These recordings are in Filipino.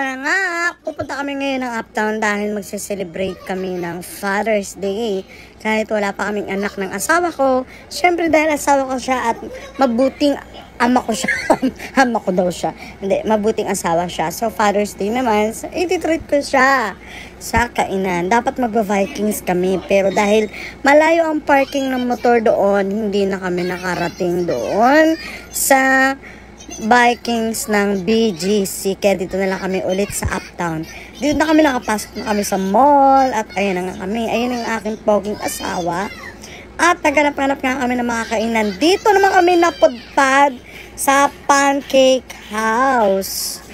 na nga. Pupunta kami ngayon ng Uptown dahil magse-celebrate kami ng Father's Day. Kahit wala pa kaming anak ng asawa ko. Siyempre dahil asawa ko siya at mabuting ama ko siya. ama ko daw siya. Hindi, mabuting asawa siya. So Father's Day naman, so, ititreat ko siya sa kainan. Dapat magba-Vikings kami. Pero dahil malayo ang parking ng motor doon, hindi na kami nakarating doon sa Vikings ng BGC. Kaya dito na lang kami ulit sa Uptown. Dito na kami nakapasok na kami sa mall. At ayun na nga kami. Ayun ang aking poging asawa. At naghanap-hanap nga kami ng mga kainan. Dito naman kami napudpad sa Pancake House.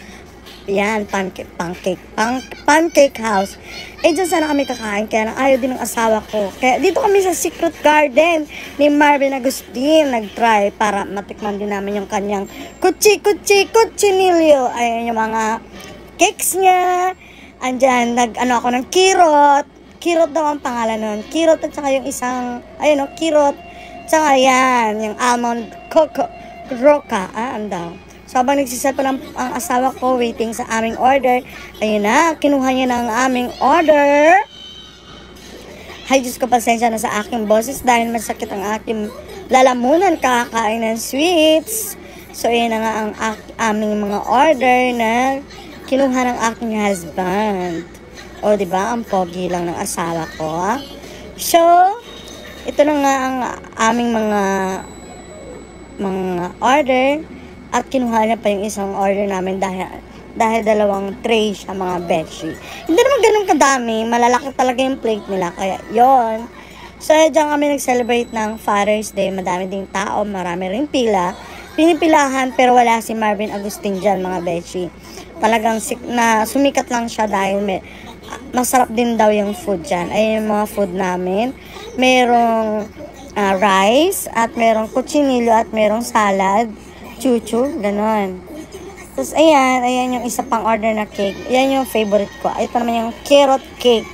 Yan, pancake, pancake, pan, pancake house. Eh, dyan sana kami kakain, kaya lang ayaw din ng asawa ko. Kaya dito kami sa Secret Garden ni Marvin Agustin nag-try para matikman din namin yung kanyang kuchi, kuchi, kuchinilyo. Ayan yung mga cakes niya. Andyan, nag, ano ako ng kirot. Kirot daw ang pangalan nun. Kirot at saka yung isang, ayun o, kirot. Tsaka yan, yung almond coco, roca. Ah, andaw. So, habang nagsisel pa lang ang asawa ko waiting sa aming order, ayun na, kinuha niya na ang aming order. Hay, Diyos ko, pasensya na sa aking boses dahil masakit ang aking lalamunan kakain ng sweets. So, ayun na nga ang aming mga order na kinuha ng aking husband. O, di ba Ang pogi lang ng asawa ko, ha? So, ito na nga ang aming mga mga order at kinuha niya pa yung isang order namin dahil dahil dalawang tray siya mga beshi. Hindi naman ganun kadami, malalaki talaga yung plate nila kaya yon. So diyan kami nag-celebrate ng Father's Day, madami ding tao, marami ring pila. Pinipilahan pero wala si Marvin Agustin dyan mga beshi. Talagang sik na sumikat lang siya dahil may, masarap din daw yung food dyan. Ayun yung mga food namin. Merong ah, rice at merong kuchinillo at merong salad chuchu, ganon. Tapos, ayan, ayan yung isa pang order na cake. Ayan yung favorite ko. Ito naman yung carrot cake.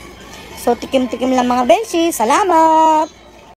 So, tikim-tikim lang mga beshi. Salamat!